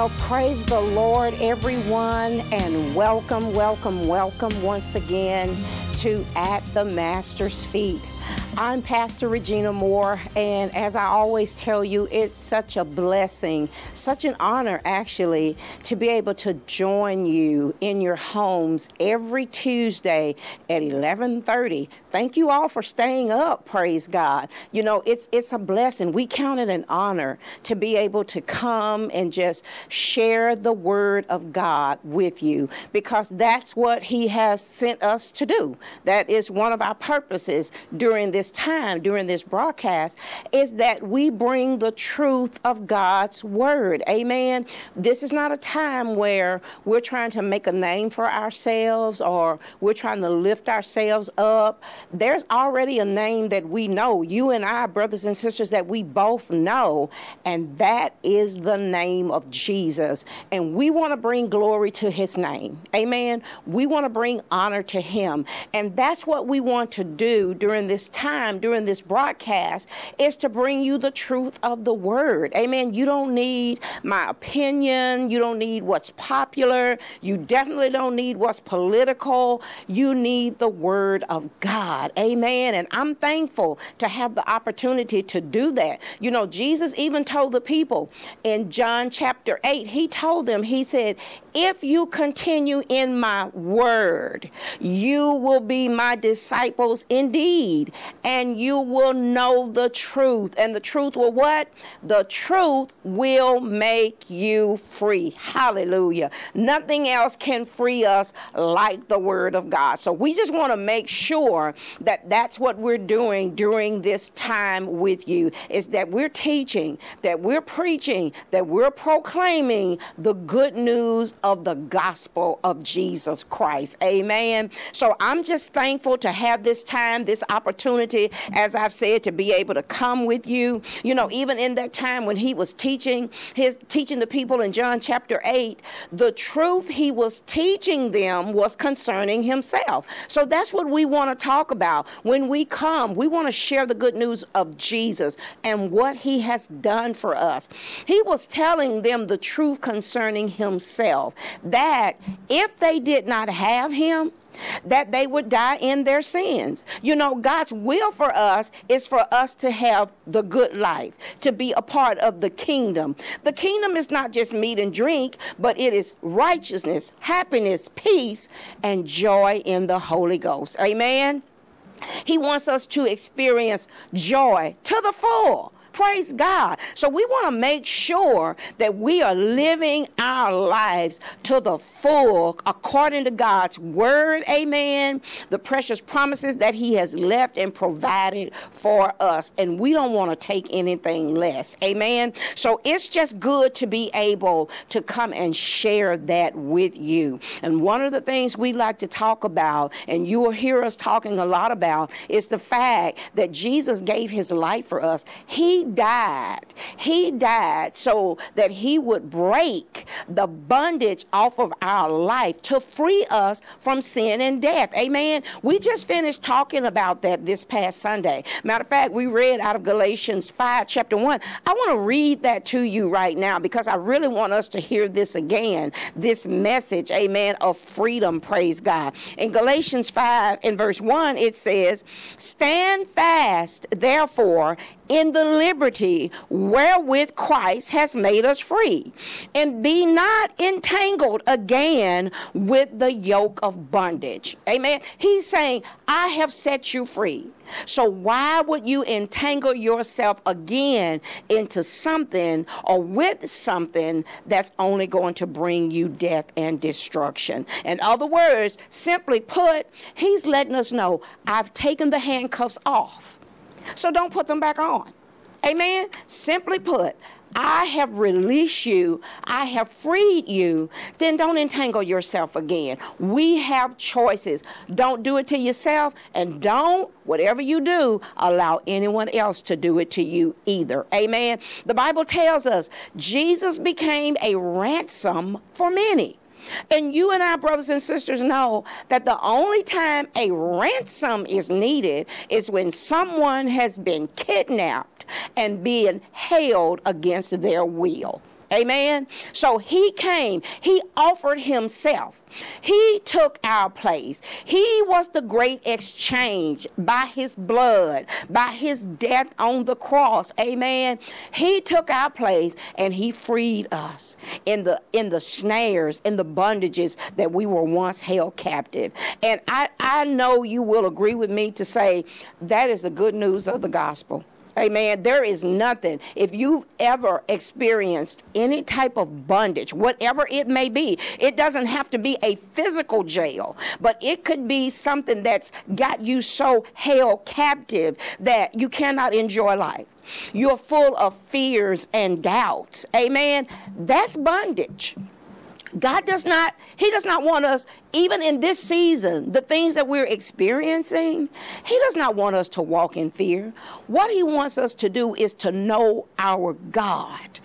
Well, praise the Lord, everyone, and welcome, welcome, welcome once again to At the Master's Feet. I'm Pastor Regina Moore, and as I always tell you, it's such a blessing, such an honor actually, to be able to join you in your homes every Tuesday at 11:30. Thank you all for staying up. Praise God. You know, it's it's a blessing. We count it an honor to be able to come and just share the word of God with you because that's what He has sent us to do. That is one of our purposes during this time, during this broadcast, is that we bring the truth of God's word. Amen. This is not a time where we're trying to make a name for ourselves or we're trying to lift ourselves up. There's already a name that we know, you and I, brothers and sisters, that we both know, and that is the name of Jesus. And we want to bring glory to his name. Amen. We want to bring honor to him. And that's what we want to do during this time, during this broadcast, is to bring you the truth of the word. Amen. You don't need my opinion. You don't need what's popular. You definitely don't need what's political. You need the word of God. Amen. And I'm thankful to have the opportunity to do that. You know, Jesus even told the people in John chapter 8, he told them, he said, if you continue in my word, you will be my disciples indeed, and you will know the truth. And the truth will what? The truth will make you free. Hallelujah. Nothing else can free us like the word of God. So we just want to make sure that that's what we're doing during this time with you is that we're teaching, that we're preaching, that we're proclaiming the good news of the gospel of Jesus Christ. Amen. So I'm just thankful to have this time, this opportunity, as I've said, to be able to come with you. You know, even in that time when he was teaching his teaching the people in John chapter 8, the truth he was teaching them was concerning himself. So that's what we want to talk about. When we come, we want to share the good news of Jesus and what he has done for us. He was telling them the truth concerning himself that if they did not have him, that they would die in their sins. You know, God's will for us is for us to have the good life, to be a part of the kingdom. The kingdom is not just meat and drink, but it is righteousness, happiness, peace, and joy in the Holy Ghost. Amen. He wants us to experience joy to the full. Praise God. So we want to make sure that we are living our lives to the full according to God's word. Amen. The precious promises that He has left and provided for us. And we don't want to take anything less. Amen. So it's just good to be able to come and share that with you. And one of the things we like to talk about, and you will hear us talking a lot about, is the fact that Jesus gave His life for us. He died. He died so that he would break the bondage off of our life to free us from sin and death. Amen. We just finished talking about that this past Sunday. Matter of fact, we read out of Galatians 5, chapter 1. I want to read that to you right now because I really want us to hear this again. This message, amen, of freedom, praise God. In Galatians 5 in verse 1, it says, Stand fast, therefore, in the liberty wherewith Christ has made us free, and be not entangled again with the yoke of bondage. Amen. He's saying, I have set you free. So why would you entangle yourself again into something or with something that's only going to bring you death and destruction? In other words, simply put, he's letting us know, I've taken the handcuffs off. So don't put them back on. Amen. Simply put, I have released you, I have freed you, then don't entangle yourself again. We have choices. Don't do it to yourself, and don't, whatever you do, allow anyone else to do it to you either. Amen. The Bible tells us Jesus became a ransom for many. And you and I, brothers and sisters, know that the only time a ransom is needed is when someone has been kidnapped and being held against their will. Amen. So he came, he offered himself. He took our place. He was the great exchange by his blood, by his death on the cross. Amen. He took our place and he freed us in the in the snares, in the bondages that we were once held captive. And I, I know you will agree with me to say that is the good news of the gospel. Amen. There is nothing. If you've ever experienced any type of bondage, whatever it may be, it doesn't have to be a physical jail, but it could be something that's got you so held captive that you cannot enjoy life. You're full of fears and doubts. Amen. That's bondage. God does not, He does not want us, even in this season, the things that we're experiencing, He does not want us to walk in fear. What He wants us to do is to know our God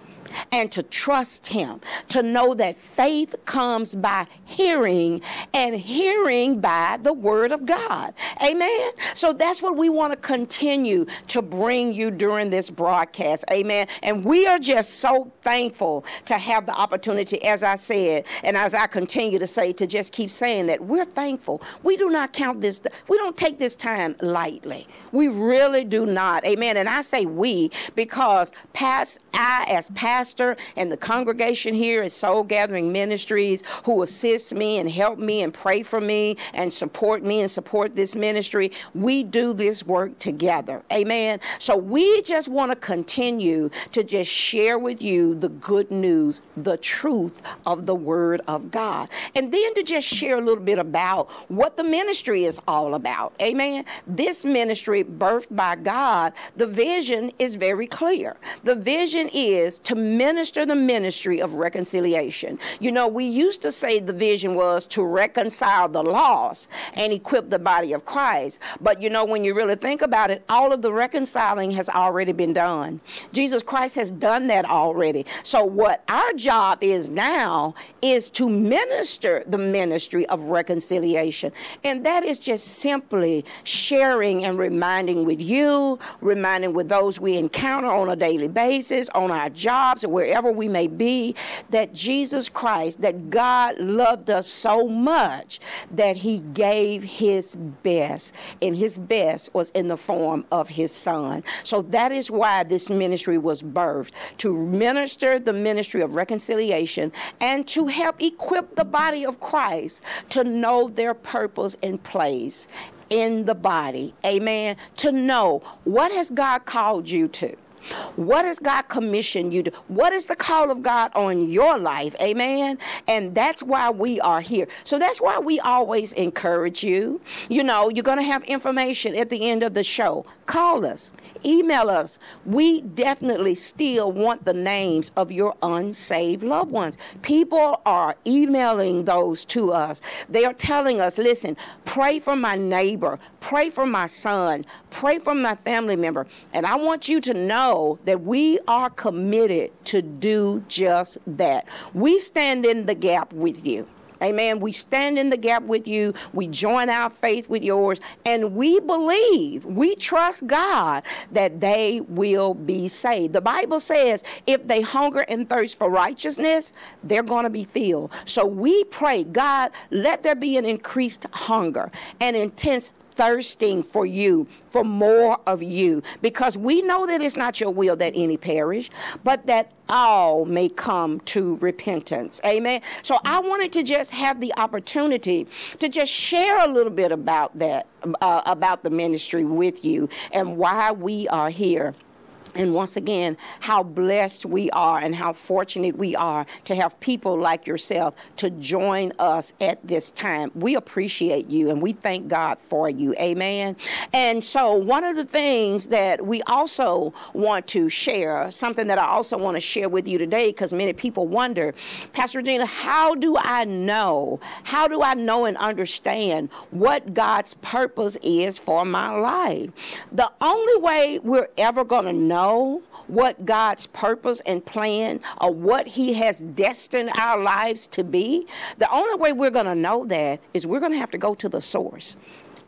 and to trust Him, to know that faith comes by hearing and hearing by the Word of God. Amen. So that's what we want to continue to bring you during this broadcast. Amen. And we are just so thankful to have the opportunity, as I said, and as I continue to say, to just keep saying that we're thankful. We do not count this, we don't take this time lightly. We really do not. Amen. And I say we because past I, as pastor, pastor and the congregation here at Soul Gathering Ministries who assist me and help me and pray for me and support me and support this ministry. We do this work together. Amen. So we just want to continue to just share with you the good news, the truth of the Word of God. And then to just share a little bit about what the ministry is all about. Amen. This ministry, birthed by God, the vision is very clear. The vision is to minister the ministry of reconciliation. You know, we used to say the vision was to reconcile the lost and equip the body of Christ. But you know, when you really think about it, all of the reconciling has already been done. Jesus Christ has done that already. So, what our job is now is to minister the ministry of reconciliation. And that is just simply sharing and reminding with you, reminding with those we encounter on a daily basis, on our jobs, or wherever we may be, that Jesus Christ, that God loved us so much that he gave his best. And his best was in the form of his son. So that is why this ministry was birthed to minister the ministry of reconciliation and to help equip the body of Christ to know their purpose and place in the body. Amen. To know what has God called you to? What has God commissioned you to? What is the call of God on your life? Amen. And that's why we are here. So that's why we always encourage you. You know, you're going to have information at the end of the show. Call us, email us. We definitely still want the names of your unsaved loved ones. People are emailing those to us. They are telling us, listen, pray for my neighbor, pray for my son, pray for my family member. And I want you to know that we are committed to do just that. We stand in the gap with you. Amen. We stand in the gap with you. We join our faith with yours. And we believe, we trust God that they will be saved. The Bible says if they hunger and thirst for righteousness, they're going to be filled. So we pray, God, let there be an increased hunger, an intense thirsting for you, for more of you, because we know that it's not your will that any perish, but that all may come to repentance. Amen. So I wanted to just have the opportunity to just share a little bit about that, uh, about the ministry with you and why we are here. And once again, how blessed we are and how fortunate we are to have people like yourself to join us at this time. We appreciate you and we thank God for you. Amen. And so, one of the things that we also want to share, something that I also want to share with you today, because many people wonder, Pastor Regina, how do I know? How do I know and understand what God's purpose is for my life? The only way we're ever going to know know what God's purpose and plan or what He has destined our lives to be, the only way we're going to know that is we're going to have to go to the source.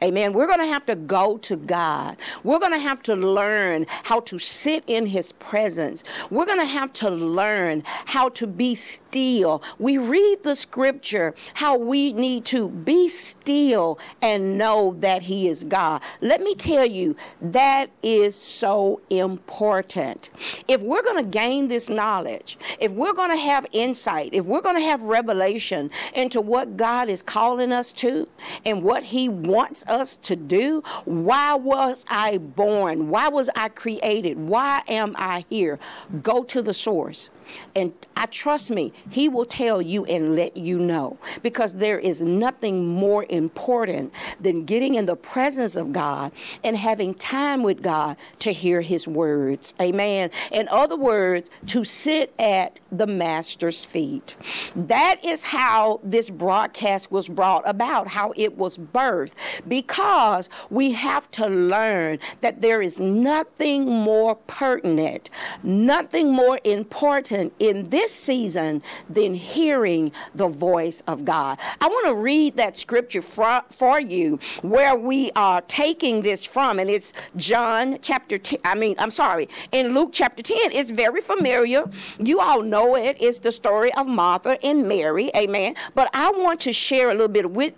Amen. We're going to have to go to God. We're going to have to learn how to sit in His presence. We're going to have to learn how to be still. We read the scripture how we need to be still and know that He is God. Let me tell you, that is so important. If we're going to gain this knowledge, if we're going to have insight, if we're going to have revelation into what God is calling us to and what He wants us to do. Why was I born? Why was I created? Why am I here? Go to the source. And I trust me, he will tell you and let you know because there is nothing more important than getting in the presence of God and having time with God to hear his words. Amen. In other words, to sit at the master's feet. That is how this broadcast was brought about, how it was birthed, because we have to learn that there is nothing more pertinent, nothing more important in this season than hearing the voice of God. I want to read that scripture for, for you where we are taking this from, and it's John chapter 10. I mean, I'm sorry, in Luke chapter 10. It's very familiar. You all know it. It's the story of Martha and Mary. Amen. But I want to share a little bit with,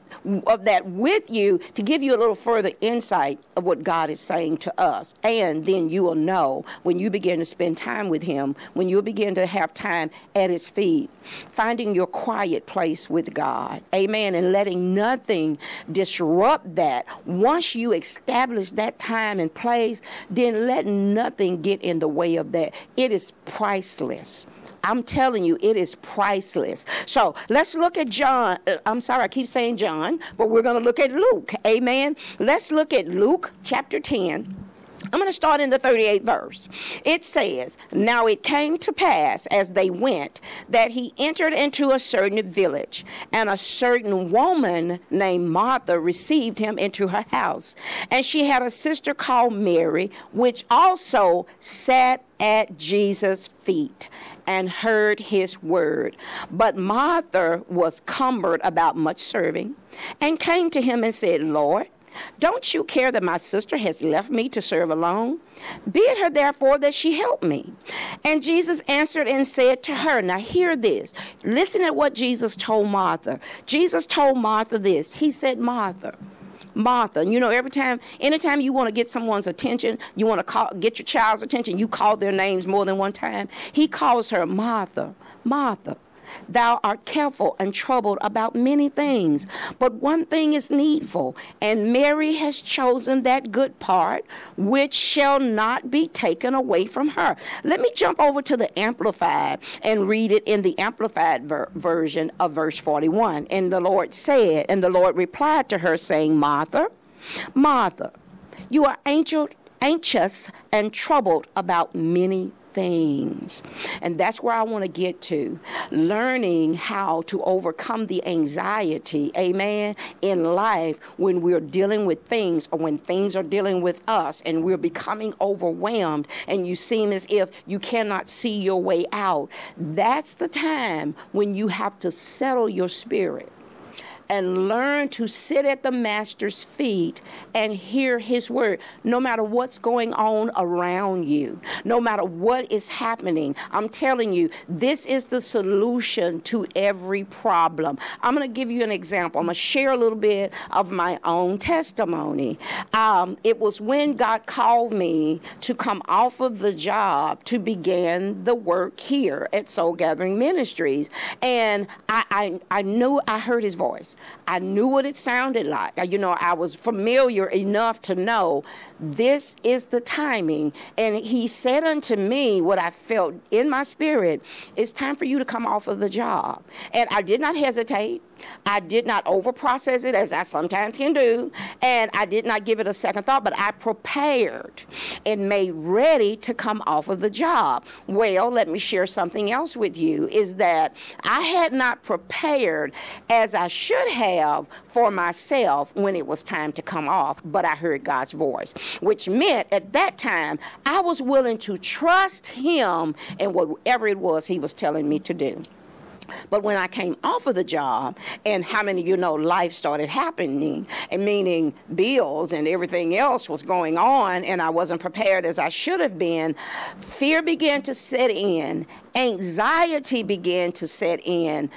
of that with you to give you a little further insight of what God is saying to us. And then you will know when you begin to spend time with Him, when you begin to have time at His feet, finding your quiet place with God. Amen. And letting nothing disrupt that. Once you establish that time and place, then let nothing get in the way of that. It is priceless. I'm telling you, it is priceless. So let's look at John. Uh, I'm sorry, I keep saying John, but we're going to look at Luke. Amen. Let's look at Luke chapter 10. I'm going to start in the 38th verse. It says, Now it came to pass as they went that he entered into a certain village, and a certain woman named Martha received him into her house. And she had a sister called Mary, which also sat at Jesus' feet and heard his word. But Martha was cumbered about much serving and came to him and said, Lord, don't you care that my sister has left me to serve alone? Bid her therefore that she help me. And Jesus answered and said to her, Now hear this. Listen to what Jesus told Martha. Jesus told Martha this. He said, Martha, Martha. You know, every time, anytime you want to get someone's attention, you want to call, get your child's attention, you call their names more than one time. He calls her Martha, Martha. Thou art careful and troubled about many things, but one thing is needful, and Mary has chosen that good part which shall not be taken away from her. Let me jump over to the Amplified and read it in the Amplified ver- version of verse 41. And the Lord said, and the Lord replied to her, saying, Martha, Martha, you are anxious and troubled about many things. And that's where I want to get to. Learning how to overcome the anxiety, amen, in life when we're dealing with things or when things are dealing with us and we're becoming overwhelmed and you seem as if you cannot see your way out. That's the time when you have to settle your spirit and learn to sit at the master's feet and hear his word, no matter what's going on around you, no matter what is happening. I'm telling you, this is the solution to every problem. I'm going to give you an example. I'm going to share a little bit of my own testimony. Um, it was when God called me to come off of the job to begin the work here at Soul Gathering Ministries. And I, I, I knew I heard his voice. I knew what it sounded like. You know, I was familiar enough to know this is the timing. And he said unto me what I felt in my spirit it's time for you to come off of the job. And I did not hesitate. I did not overprocess it as I sometimes can do, and I did not give it a second thought, but I prepared and made ready to come off of the job. Well, let me share something else with you is that I had not prepared as I should have for myself when it was time to come off, but I heard God's voice, which meant at that time I was willing to trust Him in whatever it was He was telling me to do. But when I came off of the job, and how many you know life started happening, and meaning bills and everything else was going on, and I wasn't prepared as I should have been, fear began to set in, anxiety began to set in,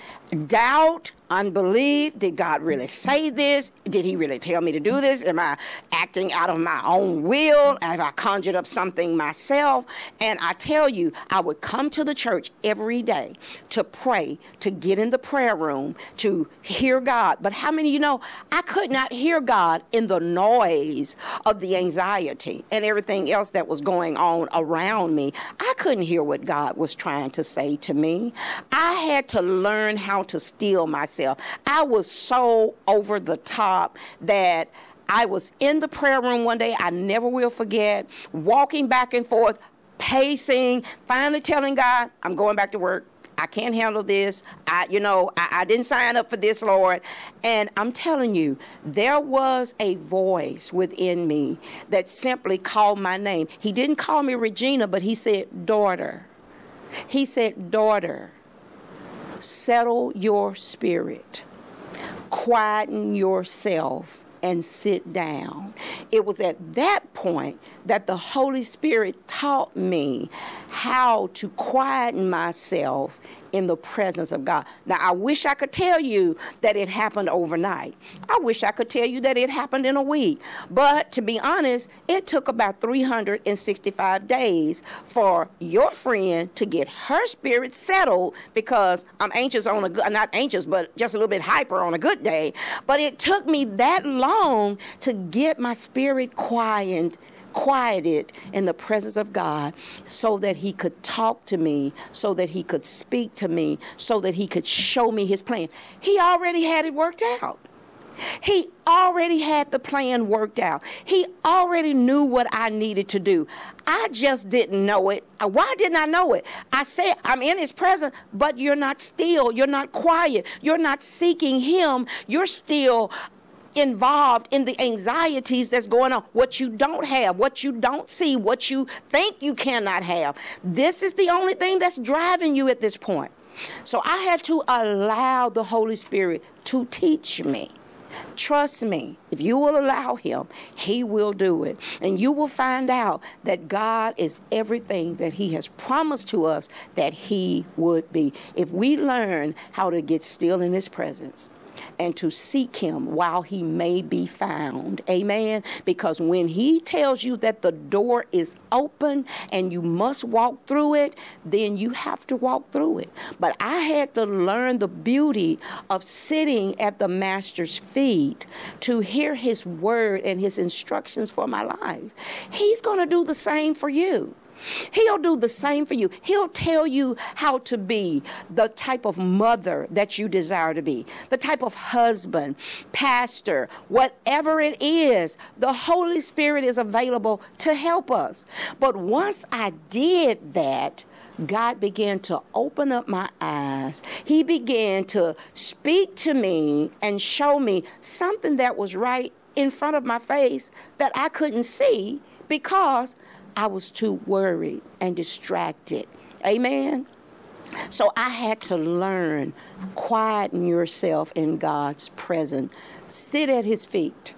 doubt unbelief. Did God really say this? Did He really tell me to do this? Am I acting out of my own will? Have I conjured up something myself? And I tell you, I would come to the church every day to pray, to get in the prayer room, to hear God. But how many of you know I could not hear God in the noise of the anxiety and everything else that was going on around me? I couldn't hear what God was trying to say to me. I had to learn how to myself myself. I was so over the top that I was in the prayer room one day, I never will forget, walking back and forth, pacing, finally telling God, I'm going back to work. I can't handle this. I, you know, I, I, didn't sign up for this, Lord. And I'm telling you, there was a voice within me that simply called my name. He didn't call me Regina, but he said, daughter. He said, daughter settle your spirit, quieten yourself, and sit down. It was at that point that the Holy Spirit taught me how to quieten myself in the presence of God. Now, I wish I could tell you that it happened overnight. I wish I could tell you that it happened in a week. But to be honest, it took about 365 days for your friend to get her spirit settled because I'm anxious on a not anxious, but just a little bit hyper on a good day. But it took me that long to get my spirit quiet quieted in the presence of God so that he could talk to me, so that he could speak to me, so that he could show me his plan. He already had it worked out. He already had the plan worked out. He already knew what I needed to do. I just didn't know it. Uh, why didn't I know it? I said, I'm in his presence, but you're not still. You're not quiet. You're not seeking him. You're still involved in the anxieties that's going on, what you don't have, what you don't see, what you think you cannot have. This is the only thing that's driving you at this point. So I had to allow the Holy Spirit to teach me. Trust me, if you will allow Him, He will do it. And you will find out that God is everything that He has promised to us that He would be. If we learn how to get still in His presence, and to seek him while he may be found. Amen. Because when he tells you that the door is open and you must walk through it, then you have to walk through it. But I had to learn the beauty of sitting at the master's feet to hear his word and his instructions for my life. He's going to do the same for you. He'll do the same for you. He'll tell you how to be the type of mother that you desire to be, the type of husband, pastor, whatever it is. The Holy Spirit is available to help us. But once I did that, God began to open up my eyes. He began to speak to me and show me something that was right in front of my face that I couldn't see because I was too worried and distracted. Amen. So I had to learn quieten yourself in God's presence. Sit at his feet.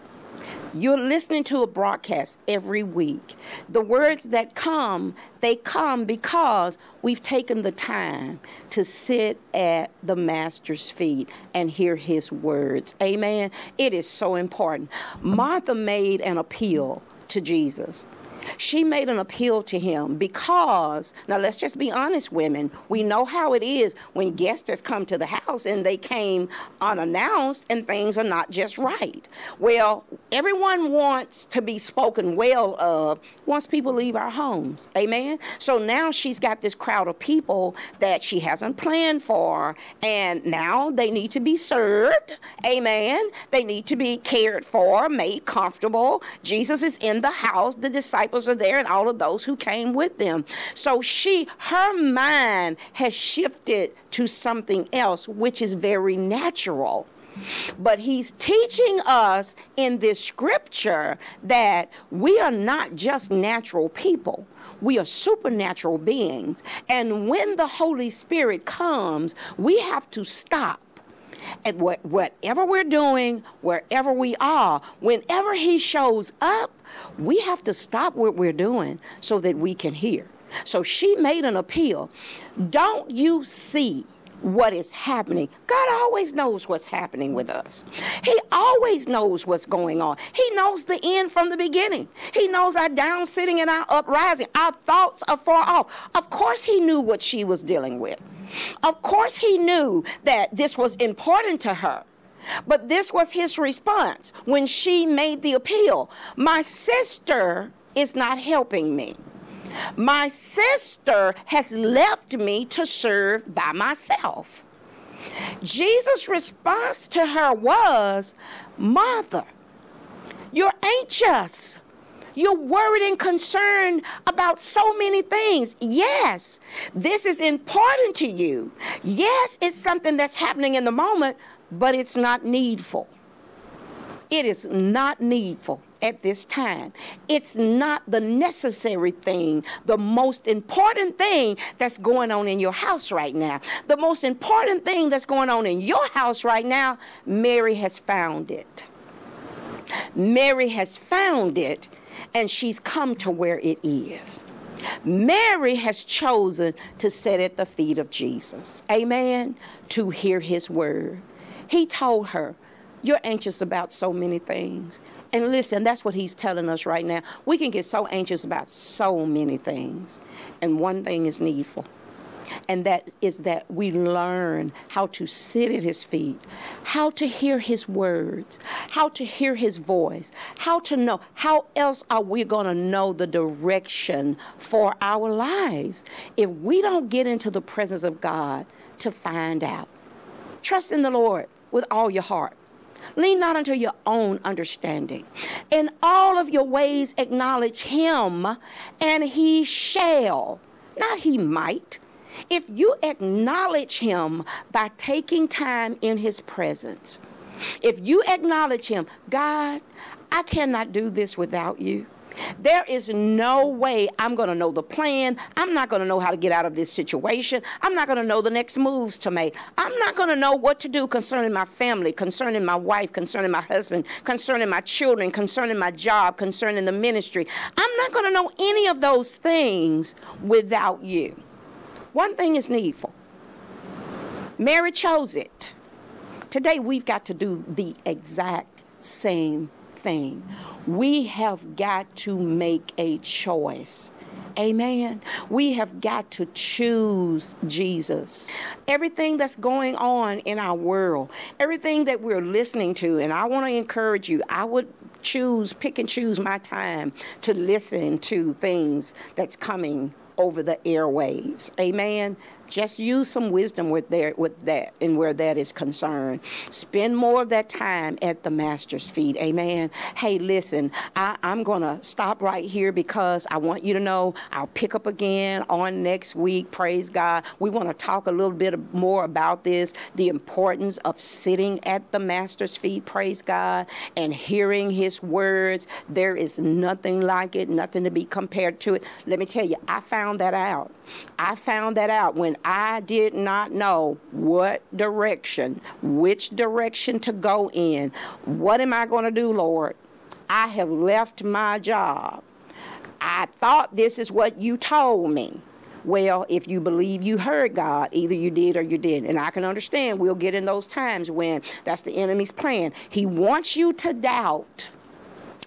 You're listening to a broadcast every week. The words that come, they come because we've taken the time to sit at the Master's feet and hear his words. Amen. It is so important. Martha made an appeal to Jesus. She made an appeal to him because, now let's just be honest, women. We know how it is when guests just come to the house and they came unannounced and things are not just right. Well, everyone wants to be spoken well of once people leave our homes. Amen? So now she's got this crowd of people that she hasn't planned for, and now they need to be served. Amen? They need to be cared for, made comfortable. Jesus is in the house. The disciples disciples are there and all of those who came with them. So she, her mind has shifted to something else, which is very natural. But he's teaching us in this scripture that we are not just natural people. We are supernatural beings. And when the Holy Spirit comes, we have to stop at what, whatever we're doing, wherever we are, whenever He shows up, we have to stop what we're doing so that we can hear. So she made an appeal. Don't you see what is happening. God always knows what's happening with us. He always knows what's going on. He knows the end from the beginning. He knows our down sitting and our uprising. Our thoughts are far off. Of course, He knew what she was dealing with. Of course, He knew that this was important to her. But this was his response when she made the appeal My sister is not helping me. My sister has left me to serve by myself. Jesus' response to her was, Martha, you're anxious. You're worried and concerned about so many things. Yes, this is important to you. Yes, it's something that's happening in the moment, but it's not needful. It is not needful at this time. It's not the necessary thing, the most important thing that's going on in your house right now. The most important thing that's going on in your house right now, Mary has found it. Mary has found it, and she's come to where it is. Mary has chosen to sit at the feet of Jesus. Amen. To hear his word. He told her, You're anxious about so many things. And listen, that's what he's telling us right now. We can get so anxious about so many things, and one thing is needful. And that is that we learn how to sit at his feet, how to hear his words, how to hear his voice, how to know. How else are we going to know the direction for our lives if we don't get into the presence of God to find out? Trust in the Lord with all your heart Lean not unto your own understanding. In all of your ways, acknowledge him, and he shall, not he might. If you acknowledge him by taking time in his presence, if you acknowledge him, God, I cannot do this without you. There is no way I'm going to know the plan. I'm not going to know how to get out of this situation. I'm not going to know the next moves to make. I'm not going to know what to do concerning my family, concerning my wife, concerning my husband, concerning my children, concerning my job, concerning the ministry. I'm not going to know any of those things without you. One thing is needful. Mary chose it. Today we've got to do the exact same thing. We have got to make a choice. Amen. We have got to choose Jesus. Everything that's going on in our world, everything that we're listening to, and I want to encourage you, I would choose, pick and choose my time to listen to things that's coming over the airwaves. Amen. Just use some wisdom with there with that and where that is concerned. Spend more of that time at the master's feet. Amen. Hey, listen, I, I'm gonna stop right here because I want you to know I'll pick up again on next week. Praise God. We want to talk a little bit more about this, the importance of sitting at the master's feet, praise God, and hearing his words. There is nothing like it, nothing to be compared to it. Let me tell you, I found that out. I found that out when I did not know what direction, which direction to go in. What am I going to do, Lord? I have left my job. I thought this is what you told me. Well, if you believe you heard God, either you did or you didn't. And I can understand we'll get in those times when that's the enemy's plan. He wants you to doubt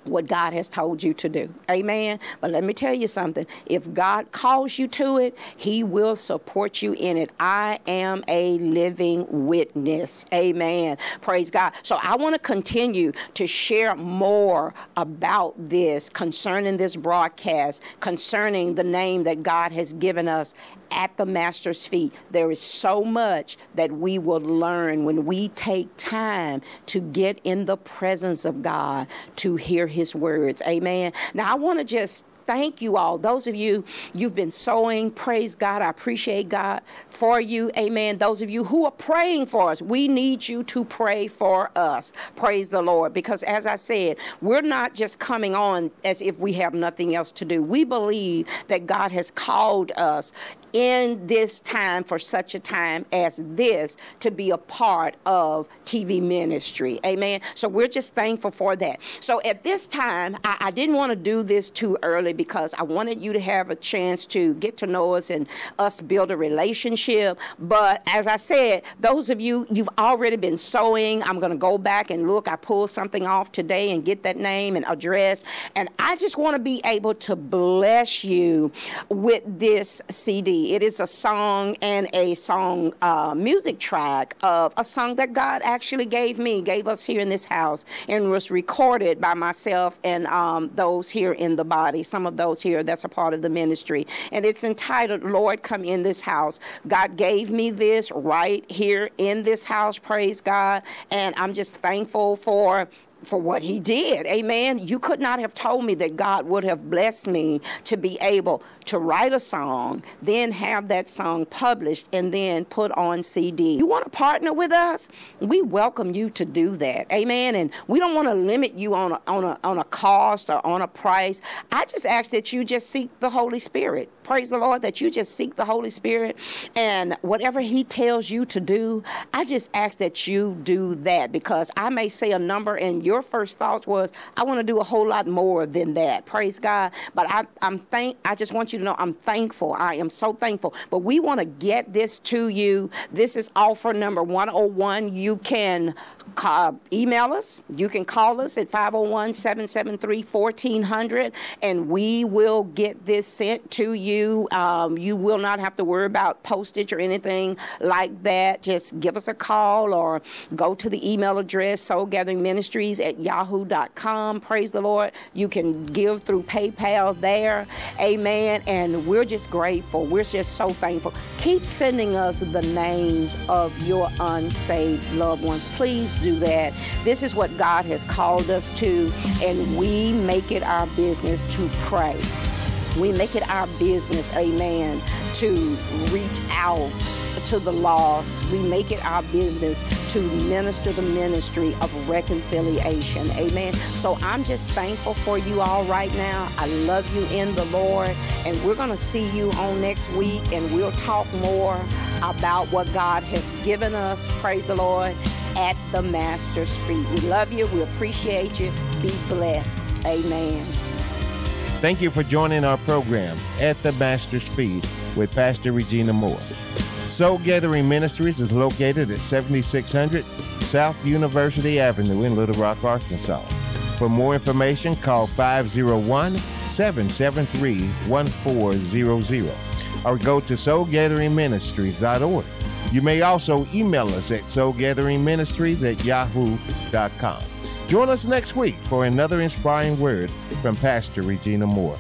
what God has told you to do. Amen. But let me tell you something. If God calls you to it, He will support you in it. I am a living witness. Amen. Praise God. So I want to continue to share more about this concerning this broadcast, concerning the name that God has given us at the Master's feet. There is so much that we will learn when we take time to get in the presence of God to hear His words. Amen. Now, I want to just thank you all. Those of you, you've been sowing. Praise God. I appreciate God for you. Amen. Those of you who are praying for us, we need you to pray for us. Praise the Lord. Because as I said, we're not just coming on as if we have nothing else to do. We believe that God has called us in this time for such a time as this to be a part of TV ministry. Amen. So we're just thankful for that. So at this time, I, I, didn't want to do this too early because I wanted you to have a chance to get to know us and us build a relationship. But as I said, those of you, you've already been sowing. I'm going to go back and look. I pulled something off today and get that name and address. And I just want to be able to bless you with this CD. It is a song and a song uh, music track of a song that God actually gave me, gave us here in this house, and was recorded by myself and um, those here in the body, some of those here that's a part of the ministry. And it's entitled, Lord, Come in This House. God gave me this right here in this house, praise God. And I'm just thankful for for what he did. Amen. You could not have told me that God would have blessed me to be able to write a song, then have that song published, and then put on CD. You want to partner with us? We welcome you to do that. Amen. And we don't want to limit you on a, on a, on a cost or on a price. I just ask that you just seek the Holy Spirit. Praise the Lord that you just seek the Holy Spirit and whatever He tells you to do, I just ask that you do that because I may say a number and your first thoughts was, I want to do a whole lot more than that. Praise God. But I, I'm thank I just want you to know I'm thankful. I am so thankful. But we want to get this to you. This is offer number 101. You can email us. You can call us at 501 773 1400 and we will get this sent to you. Um, you will not have to worry about postage or anything like that. Just give us a call or go to the email address, Soul Gathering Ministries at yahoo.com. Praise the Lord. You can give through PayPal there. Amen. And we're just grateful. We're just so thankful. Keep sending us the names of your unsaved loved ones. Please do that. This is what God has called us to, and we make it our business to pray. We make it our business, amen, to reach out to the lost. We make it our business to minister the ministry of reconciliation. Amen. So I'm just thankful for you all right now. I love you in the Lord. And we're going to see you on next week and we'll talk more about what God has given us. Praise the Lord at the Master's feet. We love you. We appreciate you. Be blessed. Amen. Thank you for joining our program at the Master's Feet with Pastor Regina Moore. Soul Gathering Ministries is located at 7600 South University Avenue in Little Rock, Arkansas. For more information, call 501 773 1400 or go to soulgatheringministries.org. You may also email us at soulgatheringministries at yahoo.com. Join us next week for another inspiring word from Pastor Regina Moore.